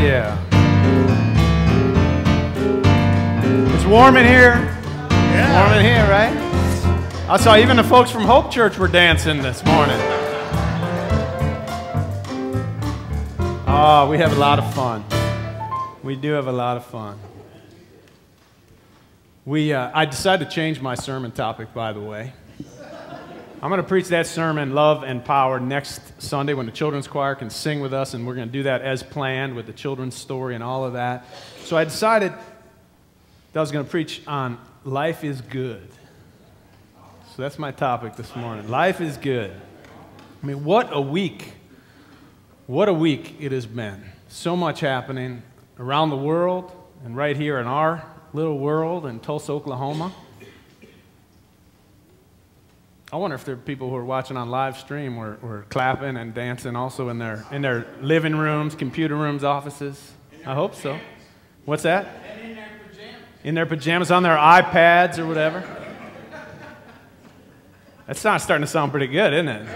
Yeah. It's warm in here. Yeah. Warm in here, right? I saw even the folks from Hope Church were dancing this morning. Oh, we have a lot of fun. We do have a lot of fun. We, uh, I decided to change my sermon topic, by the way. I'm going to preach that sermon, Love and Power, next Sunday when the children's choir can sing with us, and we're going to do that as planned with the children's story and all of that. So I decided that I was going to preach on Life is Good. So that's my topic this morning. Life is good. I mean, what a week. What a week it has been. So much happening around the world and right here in our little world in Tulsa, Oklahoma. I wonder if there are people who are watching on live stream were, were clapping and dancing also in their, in their living rooms, computer rooms, offices. I hope so. What's that? In their pajamas. In their pajamas, on their iPads or whatever. That's not starting to sound pretty good, isn't it?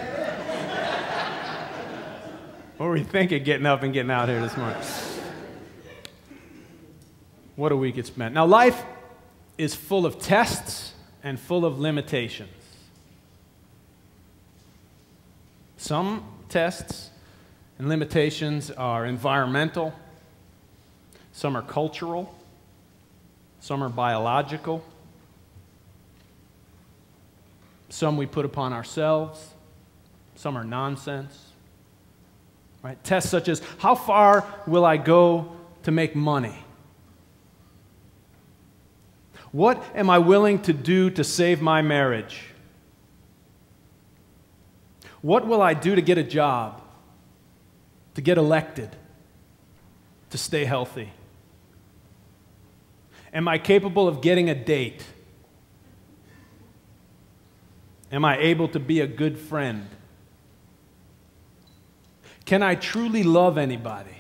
what were you thinking getting up and getting out here this morning? What a week it's been. Now, life is full of tests and full of limitations. Some tests and limitations are environmental, some are cultural, some are biological, some we put upon ourselves, some are nonsense. Right? Tests such as how far will I go to make money? What am I willing to do to save my marriage? What will I do to get a job, to get elected, to stay healthy? Am I capable of getting a date? Am I able to be a good friend? Can I truly love anybody?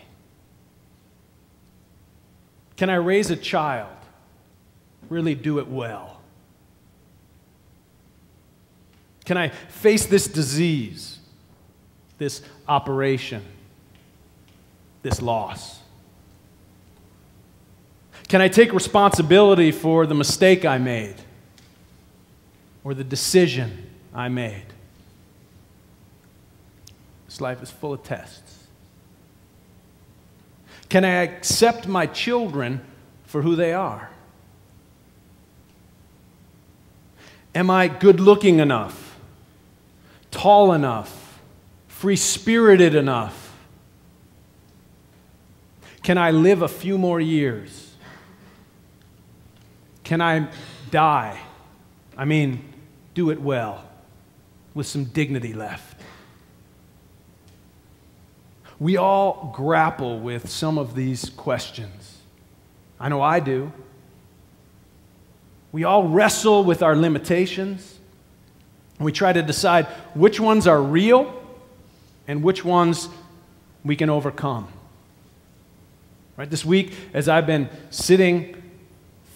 Can I raise a child? Really do it well? Can I face this disease, this operation, this loss? Can I take responsibility for the mistake I made or the decision I made? This life is full of tests. Can I accept my children for who they are? Am I good looking enough, tall enough, free spirited enough? Can I live a few more years? Can I die? I mean, do it well, with some dignity left. We all grapple with some of these questions. I know I do. We all wrestle with our limitations. We try to decide which ones are real and which ones we can overcome. Right? This week, as I've been sitting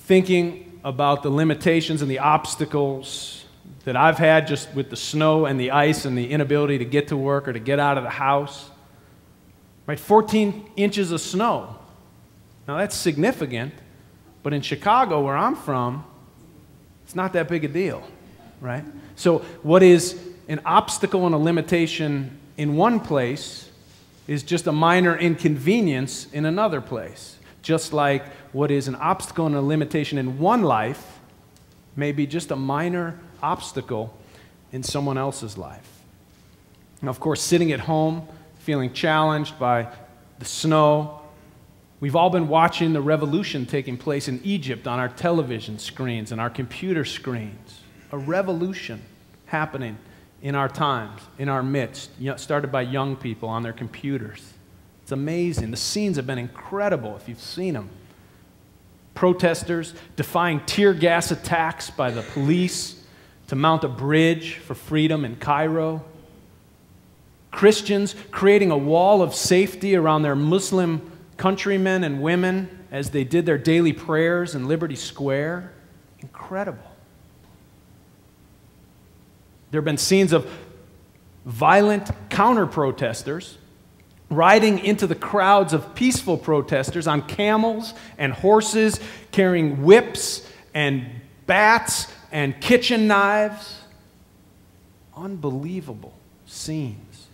thinking about the limitations and the obstacles that I've had just with the snow and the ice and the inability to get to work or to get out of the house, right? 14 inches of snow. Now that's significant, but in Chicago, where I'm from, it's not that big a deal, right? So, what is an obstacle and a limitation in one place is just a minor inconvenience in another place. Just like what is an obstacle and a limitation in one life may be just a minor obstacle in someone else's life. Now, of course, sitting at home, feeling challenged by the snow, We've all been watching the revolution taking place in Egypt on our television screens and our computer screens. A revolution happening in our times, in our midst, started by young people on their computers. It's amazing. The scenes have been incredible if you've seen them. Protesters defying tear gas attacks by the police to mount a bridge for freedom in Cairo. Christians creating a wall of safety around their Muslim countrymen and women as they did their daily prayers in Liberty Square. Incredible. There have been scenes of violent counter protesters riding into the crowds of peaceful protesters on camels and horses, carrying whips and bats and kitchen knives. Unbelievable scenes.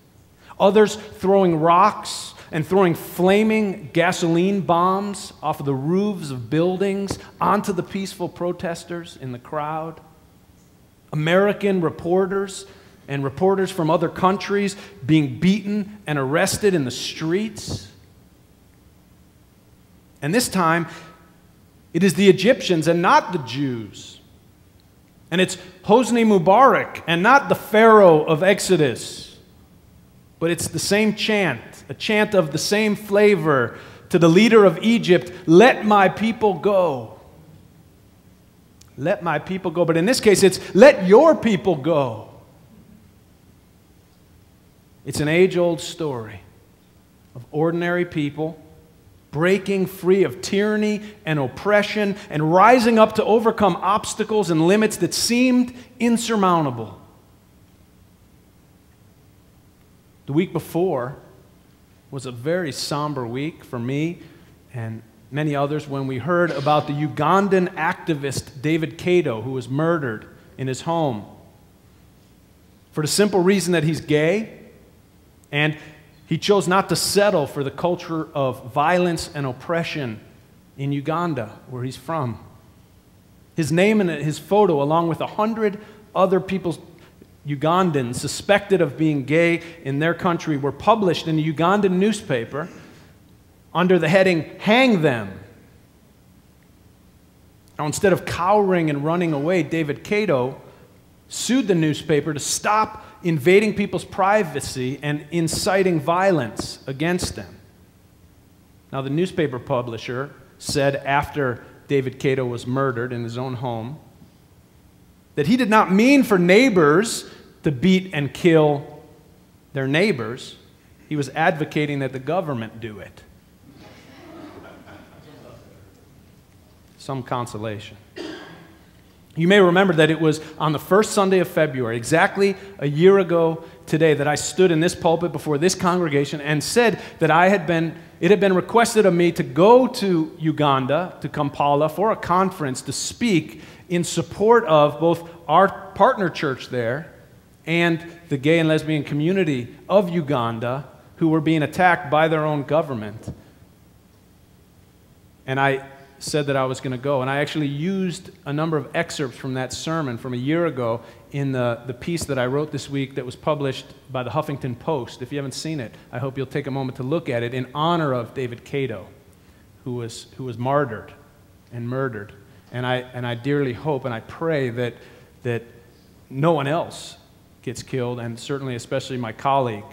Others throwing rocks and throwing flaming gasoline bombs off of the roofs of buildings onto the peaceful protesters in the crowd. American reporters and reporters from other countries being beaten and arrested in the streets. And this time, it is the Egyptians and not the Jews. And it's Hosni Mubarak and not the Pharaoh of Exodus. But it's the same chant, a chant of the same flavor to the leader of Egypt let my people go. Let my people go. But in this case, it's let your people go. It's an age old story of ordinary people breaking free of tyranny and oppression and rising up to overcome obstacles and limits that seemed insurmountable. The week before was a very somber week for me and many others when we heard about the Ugandan activist David Kato, who was murdered in his home for the simple reason that he's gay and he chose not to settle for the culture of violence and oppression in Uganda, where he's from. His name and his photo, along with a hundred other people's Ugandans suspected of being gay in their country, were published in a Ugandan newspaper under the heading Hang Them. Now, instead of cowering and running away, David Kato sued the newspaper to stop invading people's privacy and inciting violence against them. Now, the newspaper publisher said after David Kato was murdered in his own home that he did not mean for neighbors to beat and kill their neighbors. He was advocating that the government do it. Some consolation. You may remember that it was on the first Sunday of February, exactly a year ago today, that I stood in this pulpit before this congregation and said that I had been, it had been requested of me to go to Uganda, to Kampala, for a conference to speak in support of both our partner church there and the gay and lesbian community of Uganda who were being attacked by their own government. And I said that I was going to go. And I actually used a number of excerpts from that sermon from a year ago in the, the piece that I wrote this week that was published by the Huffington Post. If you haven't seen it, I hope you'll take a moment to look at it in honor of David Kato, who was, who was martyred and murdered. And I, and I dearly hope and I pray that, that no one else gets killed, and certainly, especially my colleague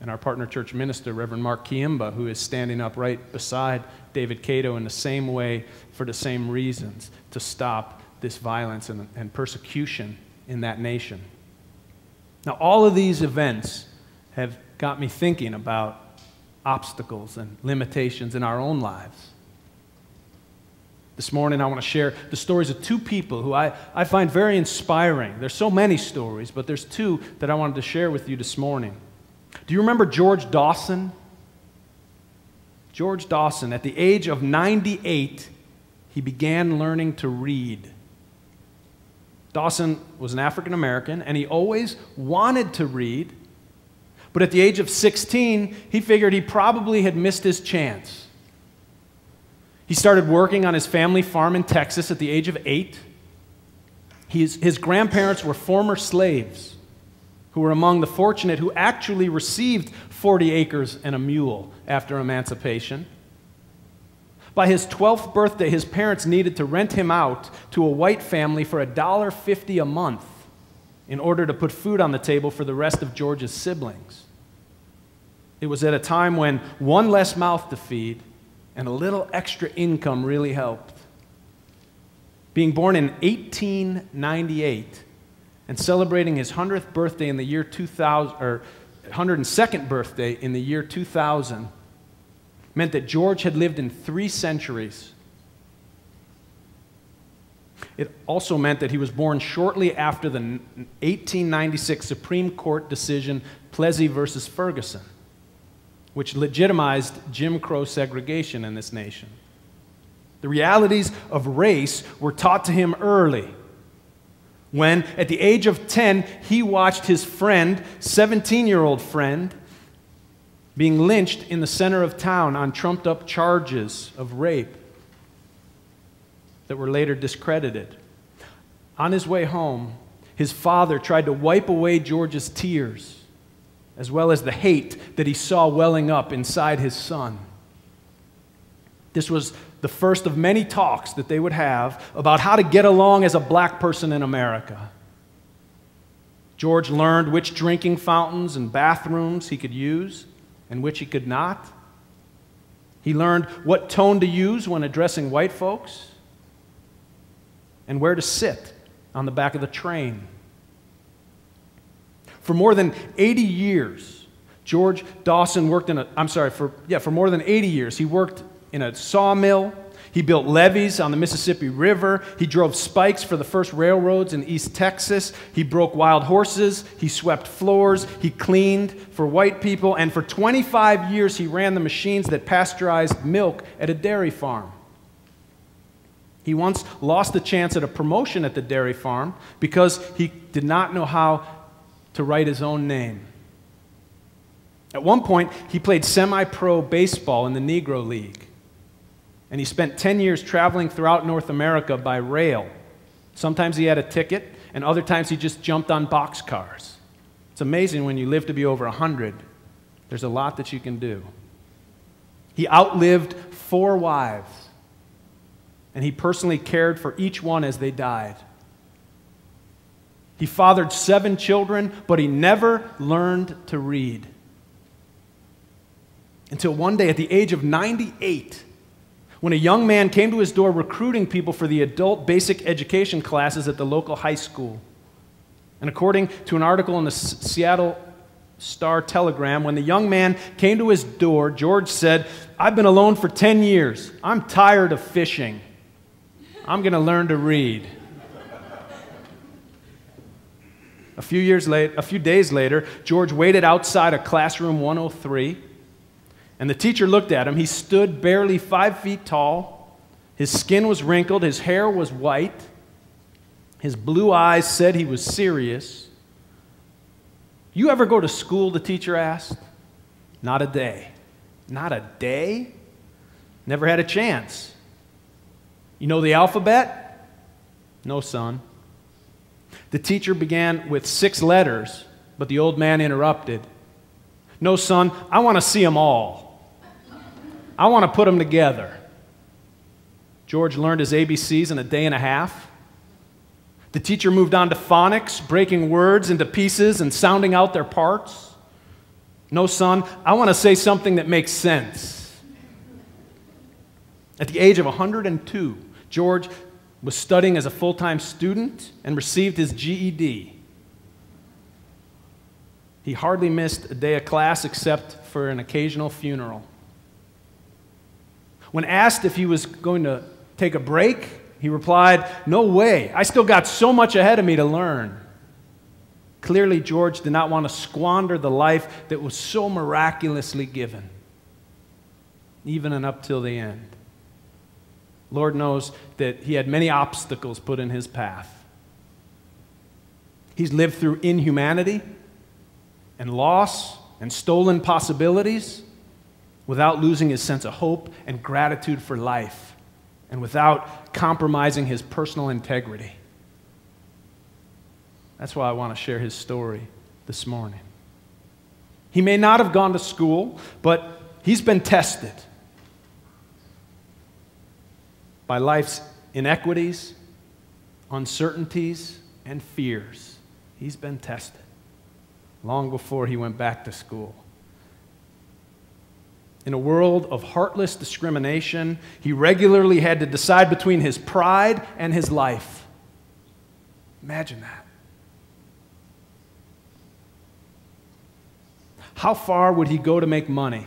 and our partner church minister, Reverend Mark Kiyimba, who is standing up right beside David Kato in the same way for the same reasons to stop this violence and, and persecution in that nation. Now, all of these events have got me thinking about obstacles and limitations in our own lives. This morning, I want to share the stories of two people who I, I find very inspiring. There's so many stories, but there's two that I wanted to share with you this morning. Do you remember George Dawson? George Dawson, at the age of 98, he began learning to read. Dawson was an African American, and he always wanted to read. But at the age of 16, he figured he probably had missed his chance. He started working on his family farm in Texas at the age of eight. His, his grandparents were former slaves who were among the fortunate who actually received 40 acres and a mule after emancipation. By his 12th birthday, his parents needed to rent him out to a white family for $1.50 a month in order to put food on the table for the rest of George's siblings. It was at a time when one less mouth to feed and a little extra income really helped. Being born in 1898 and celebrating his 100th birthday in the year 2000, or 102nd birthday in the year 2000 meant that George had lived in three centuries. It also meant that he was born shortly after the 1896 Supreme Court decision Plessy versus Ferguson. which legitimized Jim Crow segregation in this nation. The realities of race were taught to him early. When, at the age of 10, he watched his friend, 17 year old friend, being lynched in the center of town on trumped up charges of rape that were later discredited. On his way home, his father tried to wipe away George's tears, as well as the hate that he saw welling up inside his son. This was the first of many talks that they would have about how to get along as a black person in America. George learned which drinking fountains and bathrooms he could use and which he could not. He learned what tone to use when addressing white folks and where to sit on the back of the train. For more than 80 years, George Dawson worked in a, I'm sorry, for, yeah, for more than 80 years, he worked in a sawmill. He built levees on the Mississippi River. He drove spikes for the first railroads in East Texas. He broke wild horses. He swept floors. He cleaned for white people. And for 25 years, he ran the machines that pasteurized milk at a dairy farm. He once lost a chance at a promotion at the dairy farm because he did not know how to write his own name. At one point, he played semi pro baseball in the Negro League. And he spent 10 years traveling throughout North America by rail. Sometimes he had a ticket, and other times he just jumped on boxcars. It's amazing when you live to be over 100, there's a lot that you can do. He outlived four wives and he personally cared for each one as they died. He fathered seven children, but he never learned to read. Until one day, at the age of 98, when a young man came to his door recruiting people for the adult basic education classes at the local high school. And according to an article in the Seattle Star Telegram, when the young man came to his door, George said, I've been alone for 10 years. I'm tired of fishing. I'm going to learn to read. A few years late, a few days later, George waited outside of classroom 103, and the teacher looked at him. He stood barely five feet tall. His skin was wrinkled, his hair was white. His blue eyes said he was serious. You ever go to school? The teacher asked. Not a day. Not a day? Never had a chance. You know the alphabet? No, son. The teacher began with six letters, but the old man interrupted. No, son, I want to see them all. I want to put them together. George learned his ABCs in a day and a half. The teacher moved on to phonics, breaking words into pieces and sounding out their parts. No, son, I want to say something that makes sense. At the age of 102, George was studying as a full time student and received his GED. He hardly missed a day of class except for an occasional funeral. When asked if he was going to take a break, he replied, No way. I still got so much ahead of me to learn. Clearly, George did not want to squander the life that was so miraculously given, even and up till the end. Lord knows that he had many obstacles put in his path. He's lived through inhumanity and loss and stolen possibilities without losing his sense of hope and gratitude for life and without compromising his personal integrity. That's why I want to share his story this morning. He may not have gone to school, but he's been tested by life's inequities, uncertainties, and fears. He's been tested long before he went back to school. In a world of heartless discrimination, he regularly had to decide between his pride and his life. Imagine that. How far would he go to make money,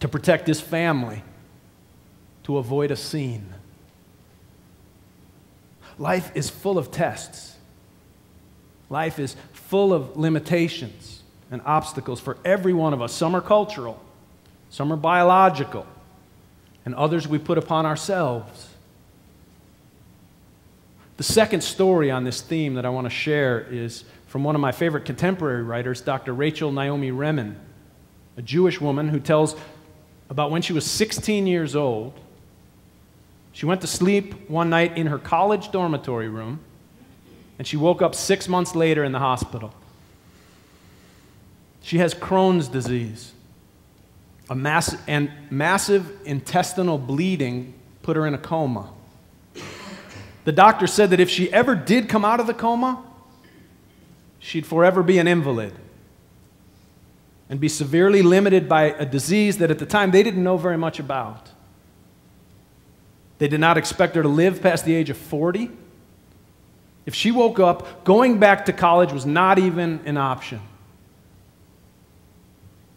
to protect his family, to avoid a scene. Life is full of tests. Life is full of limitations. and obstacles for every one of us. Some are cultural, some are biological, and others we put upon ourselves. The second story on this theme that I want to share is from one of my favorite contemporary writers, Dr. Rachel Naomi Remen, a Jewish woman who tells about when she was 16 years old. She went to sleep one night in her college dormitory room, and she woke up six months later in the hospital. She has Crohn's disease. A mass- and massive intestinal bleeding put her in a coma. The doctor said that if she ever did come out of the coma, she'd forever be an invalid and be severely limited by a disease that at the time they didn't know very much about. They did not expect her to live past the age of 40. If she woke up, going back to college was not even an option.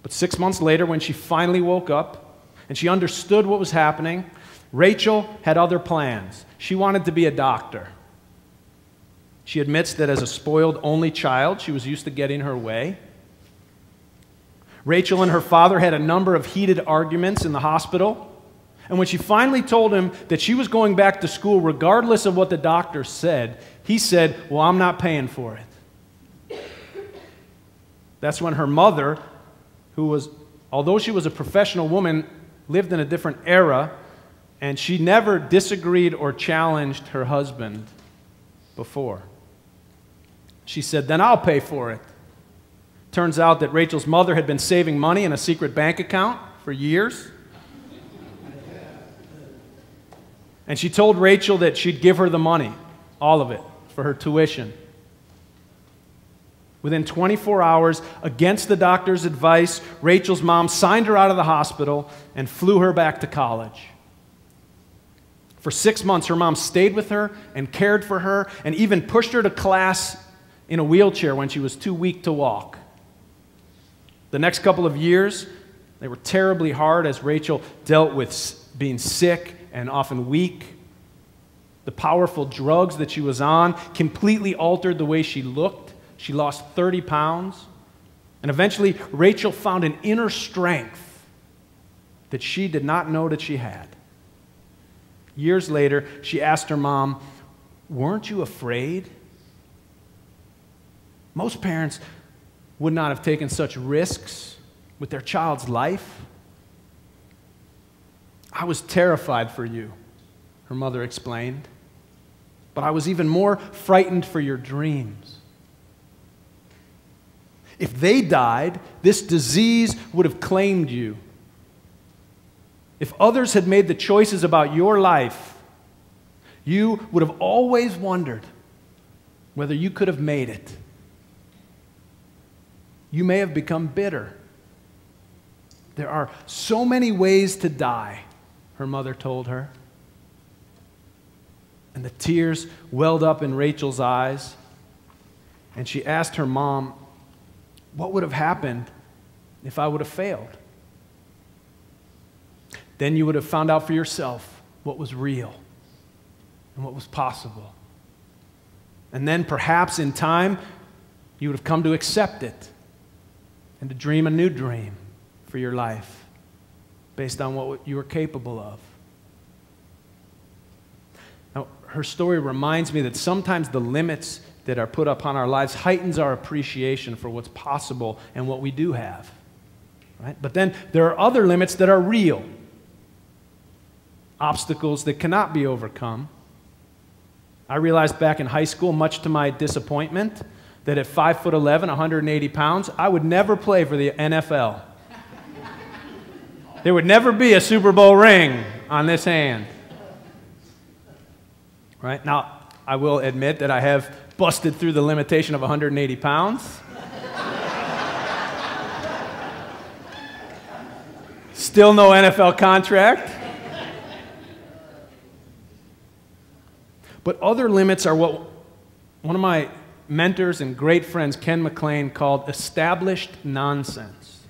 But six months later, when she finally woke up and she understood what was happening, Rachel had other plans. She wanted to be a doctor. She admits that as a spoiled only child, she was used to getting her way. Rachel and her father had a number of heated arguments in the hospital. And when she finally told him that she was going back to school, regardless of what the doctor said, he said, Well, I'm not paying for it. That's when her mother, who was, although she was a professional woman, lived in a different era, and she never disagreed or challenged her husband before. She said, Then I'll pay for it. Turns out that Rachel's mother had been saving money in a secret bank account for years. And she told Rachel that she'd give her the money, all of it, for her tuition. Within 24 hours, against the doctor's advice, Rachel's mom signed her out of the hospital and flew her back to college. For six months, her mom stayed with her and cared for her and even pushed her to class in a wheelchair when she was too weak to walk. The next couple of years, they were terribly hard as Rachel dealt with being sick and often weak. The powerful drugs that she was on completely altered the way she looked. She lost 30 pounds. And eventually, Rachel found an inner strength that she did not know that she had. Years later, she asked her mom, Weren't you afraid? Most parents would not have taken such risks with their child's life. I was terrified for you, her mother explained. But I was even more frightened for your dreams. If they died, this disease would have claimed you. If others had made the choices about your life, you would have always wondered whether you could have made it. You may have become bitter. There are so many ways to die, her mother told her. And the tears welled up in Rachel's eyes. And she asked her mom, What would have happened if I would have failed? Then you would have found out for yourself what was real and what was possible. And then perhaps in time, you would have come to accept it and to dream a new dream for your life based on what you were capable of. Now, her story reminds me that sometimes the limits that are put upon our lives heightens our appreciation for what's possible and what we do have. Right? But then there are other limits that are real obstacles that cannot be overcome. I realized back in high school, much to my disappointment, that at 5 foot 11, 180 pounds, I would never play for the NFL. there would never be a Super Bowl ring on this hand. Right? Now, I will admit that I have busted through the limitation of 180 pounds. Still no NFL contract. But other limits are what one of my mentors and great friends, Ken McLean, called established nonsense.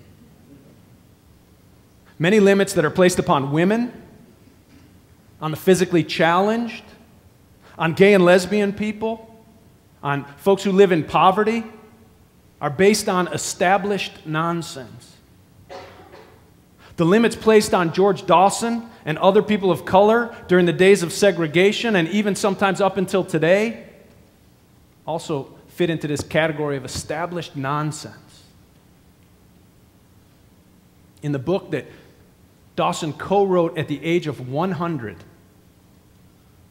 Many limits that are placed upon women, on the physically challenged, on gay and lesbian people, on folks who live in poverty, are based on established nonsense. The limits placed on George Dawson and other people of color during the days of segregation and even sometimes up until today also fit into this category of established nonsense. In the book that Dawson co wrote at the age of 100,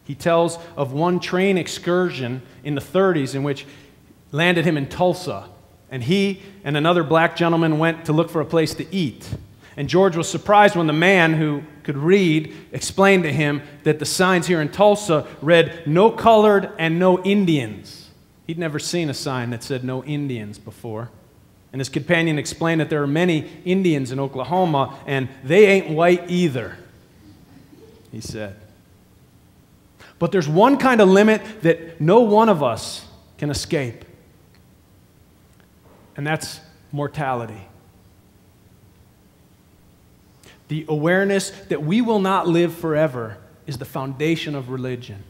he tells of one train excursion in the 30s in which landed him in Tulsa. And he and another black gentleman went to look for a place to eat. And George was surprised when the man who could read explained to him that the signs here in Tulsa read, No colored and no Indians. He'd never seen a sign that said no Indians before. And his companion explained that there are many Indians in Oklahoma, and they ain't white either, he said. But there's one kind of limit that no one of us can escape, and that's mortality. The awareness that we will not live forever is the foundation of religion.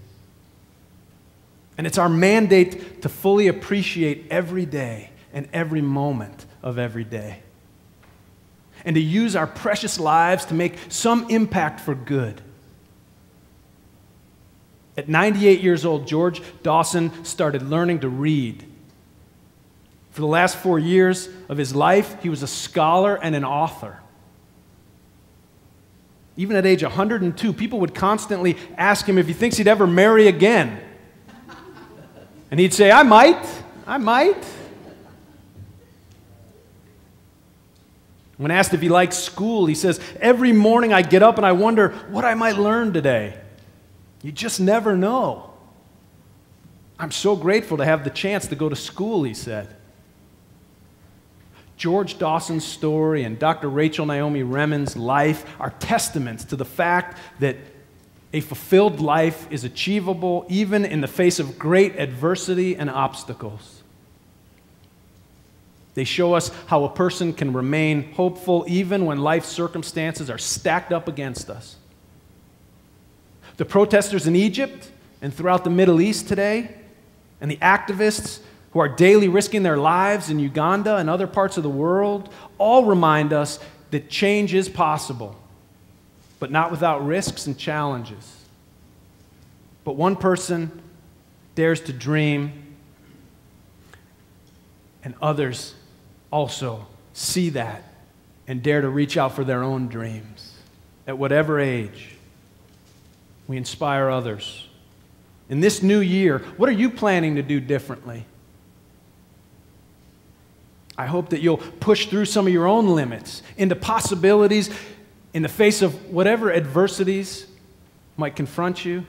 And it's our mandate to fully appreciate every day and every moment of every day. And to use our precious lives to make some impact for good. At 98 years old, George Dawson started learning to read. For the last four years of his life, he was a scholar and an author. Even at age 102, people would constantly ask him if he thinks he'd ever marry again. And he'd say, I might, I might. When asked if he likes school, he says, Every morning I get up and I wonder what I might learn today. You just never know. I'm so grateful to have the chance to go to school, he said. George Dawson's story and Dr. Rachel Naomi Remen's life are testaments to the fact that a fulfilled life is achievable even in the face of great adversity and obstacles. They show us how a person can remain hopeful even when life circumstances are stacked up against us. The protesters in Egypt and throughout the Middle East today, and the activists who are daily risking their lives in Uganda and other parts of the world, all remind us that change is possible, but not without risks and challenges. But one person dares to dream, and others also see that and dare to reach out for their own dreams at whatever age. We inspire others. In this new year, what are you planning to do differently? I hope that you'll push through some of your own limits into possibilities in the face of whatever adversities might confront you,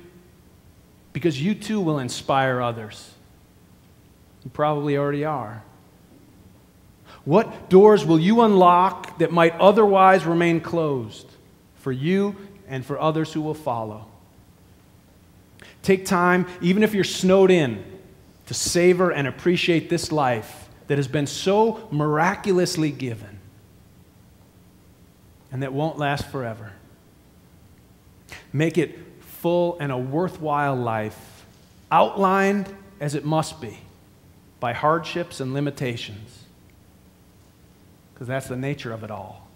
because you too will inspire others. You probably already are. What doors will you unlock that might otherwise remain closed for you and for others who will follow? Take time, even if you're snowed in, to savor and appreciate this life that has been so miraculously given and that won't last forever. Make it full and a worthwhile life, outlined as it must be by hardships and limitations, because that's the nature of it all.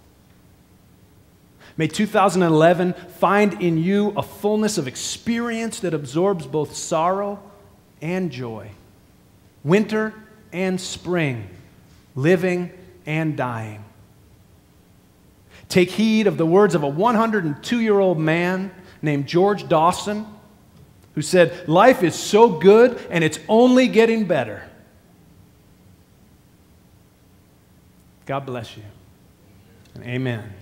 May 2011 find in you a fullness of experience that absorbs both sorrow and joy, winter and spring, living and dying. Take heed of the words of a 102 year old man named George Dawson, who said, Life is so good and it's only getting better. God bless you. And amen.